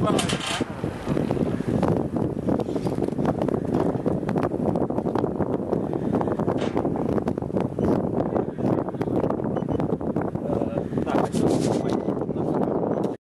five.